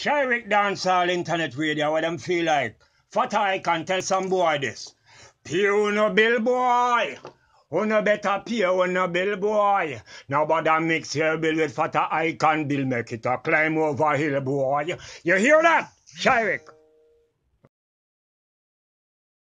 Shyrick Dancehall Internet Radio, what them feel like. Fat I can tell some boy this. Pay no bill boy. Una better pay una bill boy. Nobody mix your bill with fat I can bill make it a climb over hill boy. You hear that? Shyrick?